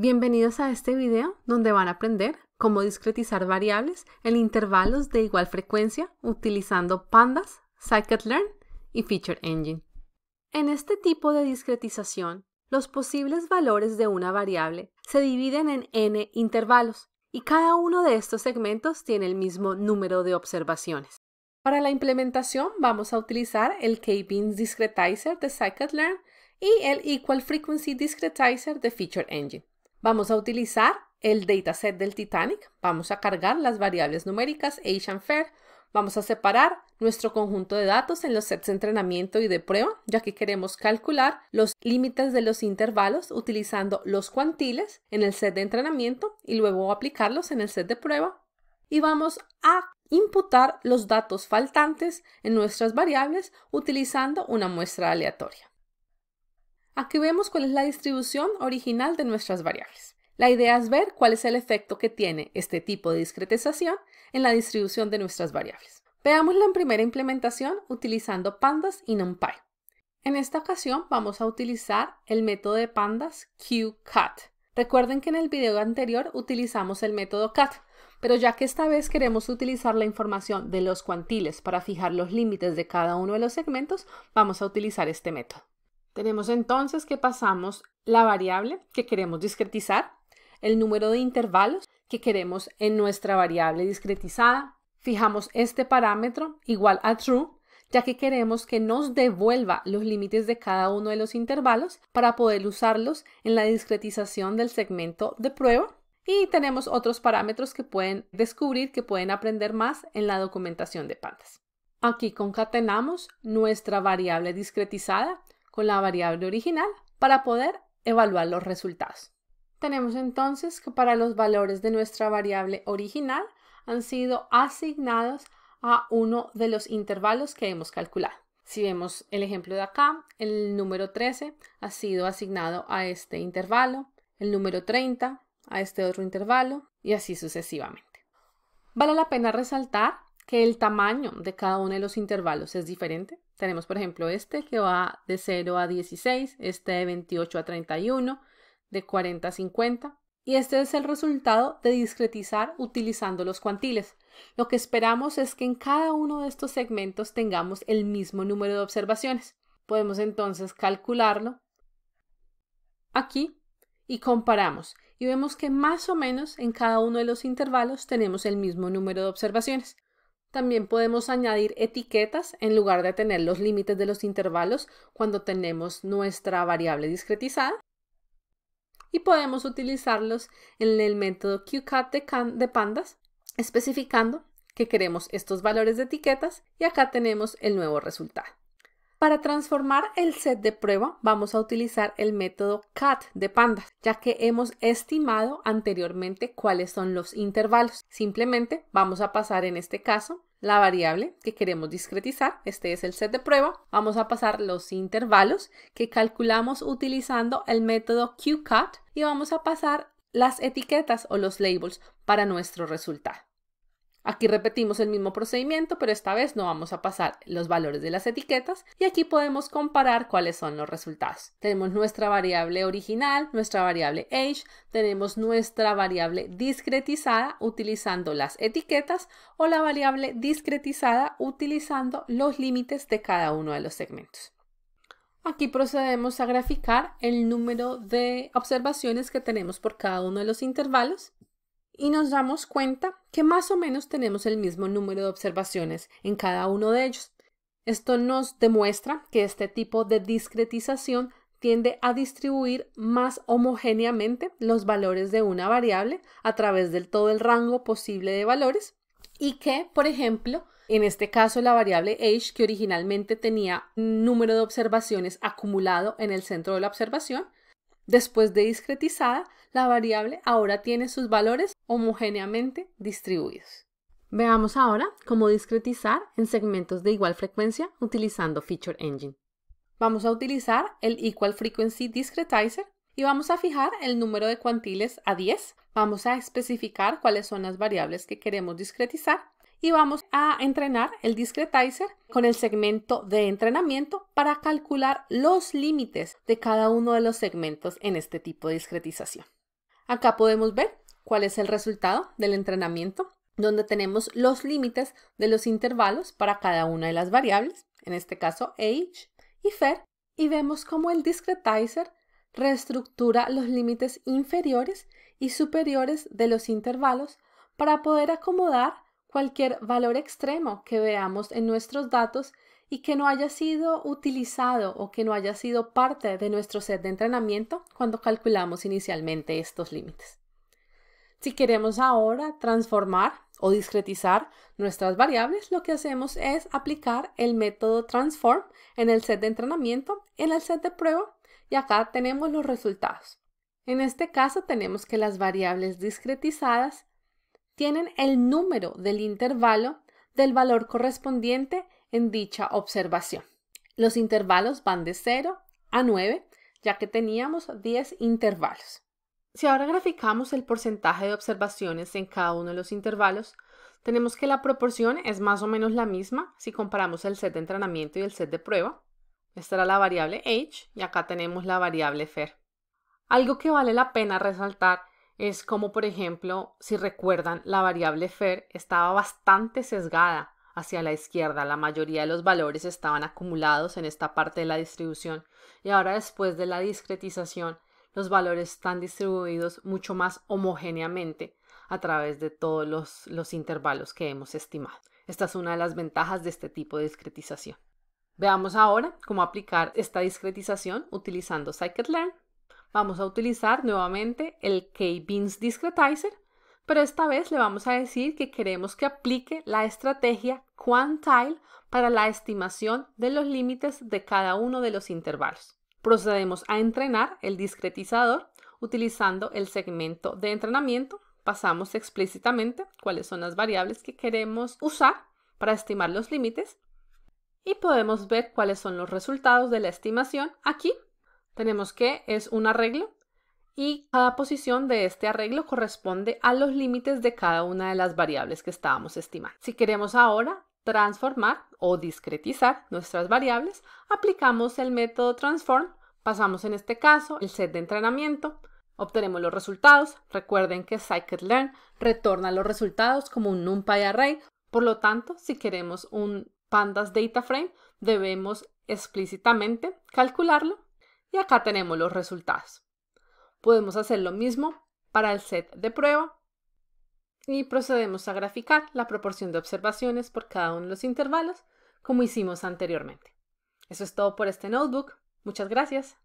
Bienvenidos a este video donde van a aprender cómo discretizar variables en intervalos de igual frecuencia utilizando Pandas, Scikit-learn y Feature Engine. En este tipo de discretización, los posibles valores de una variable se dividen en n intervalos y cada uno de estos segmentos tiene el mismo número de observaciones. Para la implementación vamos a utilizar el K-Beans Discretizer de Scikit-learn y el Equal Frequency Discretizer de Feature Engine. Vamos a utilizar el dataset del Titanic, vamos a cargar las variables numéricas age and fair, vamos a separar nuestro conjunto de datos en los sets de entrenamiento y de prueba, ya que queremos calcular los límites de los intervalos utilizando los cuantiles en el set de entrenamiento y luego aplicarlos en el set de prueba. Y vamos a imputar los datos faltantes en nuestras variables utilizando una muestra aleatoria. Aquí vemos cuál es la distribución original de nuestras variables. La idea es ver cuál es el efecto que tiene este tipo de discretización en la distribución de nuestras variables. Veámosla en primera implementación utilizando pandas y numpy. En esta ocasión vamos a utilizar el método de pandas qcat. Recuerden que en el video anterior utilizamos el método cat, pero ya que esta vez queremos utilizar la información de los cuantiles para fijar los límites de cada uno de los segmentos, vamos a utilizar este método. Tenemos entonces que pasamos la variable que queremos discretizar, el número de intervalos que queremos en nuestra variable discretizada. Fijamos este parámetro igual a true, ya que queremos que nos devuelva los límites de cada uno de los intervalos para poder usarlos en la discretización del segmento de prueba. Y tenemos otros parámetros que pueden descubrir, que pueden aprender más en la documentación de pandas. Aquí concatenamos nuestra variable discretizada con la variable original para poder evaluar los resultados. Tenemos entonces que para los valores de nuestra variable original han sido asignados a uno de los intervalos que hemos calculado. Si vemos el ejemplo de acá, el número 13 ha sido asignado a este intervalo, el número 30 a este otro intervalo y así sucesivamente. Vale la pena resaltar que el tamaño de cada uno de los intervalos es diferente. Tenemos, por ejemplo, este que va de 0 a 16, este de 28 a 31, de 40 a 50. Y este es el resultado de discretizar utilizando los cuantiles. Lo que esperamos es que en cada uno de estos segmentos tengamos el mismo número de observaciones. Podemos entonces calcularlo aquí y comparamos y vemos que más o menos en cada uno de los intervalos tenemos el mismo número de observaciones. También podemos añadir etiquetas en lugar de tener los límites de los intervalos cuando tenemos nuestra variable discretizada. Y podemos utilizarlos en el método QCAT de, pandas, especificando que queremos estos valores de etiquetas y acá tenemos el nuevo resultado. Para transformar el set de prueba vamos a utilizar el método cat de pandas, ya que hemos estimado anteriormente cuáles son los intervalos. Simplemente vamos a pasar en este caso la variable que queremos discretizar, este es el set de prueba, vamos a pasar los intervalos que calculamos utilizando el método qcat y vamos a pasar las etiquetas o los labels para nuestro resultado. Aquí repetimos el mismo procedimiento, pero esta vez no vamos a pasar los valores de las etiquetas y aquí podemos comparar cuáles son los resultados. Tenemos nuestra variable original, nuestra variable age, tenemos nuestra variable discretizada utilizando las etiquetas o la variable discretizada utilizando los límites de cada uno de los segmentos. Aquí procedemos a graficar el número de observaciones que tenemos por cada uno de los intervalos y nos damos cuenta que más o menos tenemos el mismo número de observaciones en cada uno de ellos. Esto nos demuestra que este tipo de discretización tiende a distribuir más homogéneamente los valores de una variable a través del todo el rango posible de valores y que, por ejemplo, en este caso la variable age, que originalmente tenía un número de observaciones acumulado en el centro de la observación, después de discretizada, la variable ahora tiene sus valores homogéneamente distribuidos. Veamos ahora cómo discretizar en segmentos de igual frecuencia utilizando Feature Engine. Vamos a utilizar el Equal Frequency Discretizer y vamos a fijar el número de cuantiles a 10. Vamos a especificar cuáles son las variables que queremos discretizar y vamos a entrenar el discretizer con el segmento de entrenamiento para calcular los límites de cada uno de los segmentos en este tipo de discretización. Acá podemos ver cuál es el resultado del entrenamiento, donde tenemos los límites de los intervalos para cada una de las variables, en este caso age y fer, y vemos cómo el discretizer reestructura los límites inferiores y superiores de los intervalos para poder acomodar cualquier valor extremo que veamos en nuestros datos y que no haya sido utilizado o que no haya sido parte de nuestro set de entrenamiento cuando calculamos inicialmente estos límites. Si queremos ahora transformar o discretizar nuestras variables, lo que hacemos es aplicar el método transform en el set de entrenamiento, en el set de prueba y acá tenemos los resultados. En este caso tenemos que las variables discretizadas tienen el número del intervalo del valor correspondiente en dicha observación. Los intervalos van de 0 a 9, ya que teníamos 10 intervalos. Si ahora graficamos el porcentaje de observaciones en cada uno de los intervalos, tenemos que la proporción es más o menos la misma si comparamos el set de entrenamiento y el set de prueba. Esta era la variable age y acá tenemos la variable fer. Algo que vale la pena resaltar es como, por ejemplo, si recuerdan, la variable fer estaba bastante sesgada hacia la izquierda. La mayoría de los valores estaban acumulados en esta parte de la distribución y ahora después de la discretización los valores están distribuidos mucho más homogéneamente a través de todos los, los intervalos que hemos estimado. Esta es una de las ventajas de este tipo de discretización. Veamos ahora cómo aplicar esta discretización utilizando scikit-learn. Vamos a utilizar nuevamente el K-Beans Discretizer, pero esta vez le vamos a decir que queremos que aplique la estrategia quantile para la estimación de los límites de cada uno de los intervalos. Procedemos a entrenar el discretizador utilizando el segmento de entrenamiento. Pasamos explícitamente cuáles son las variables que queremos usar para estimar los límites y podemos ver cuáles son los resultados de la estimación. Aquí tenemos que es un arreglo y cada posición de este arreglo corresponde a los límites de cada una de las variables que estábamos estimando. Si queremos ahora transformar o discretizar nuestras variables, aplicamos el método transform, pasamos en este caso el set de entrenamiento, obtenemos los resultados. Recuerden que scikit-learn retorna los resultados como un NumPy array, por lo tanto, si queremos un pandas data frame, debemos explícitamente calcularlo y acá tenemos los resultados. Podemos hacer lo mismo para el set de prueba y procedemos a graficar la proporción de observaciones por cada uno de los intervalos como hicimos anteriormente. Eso es todo por este notebook. Muchas gracias.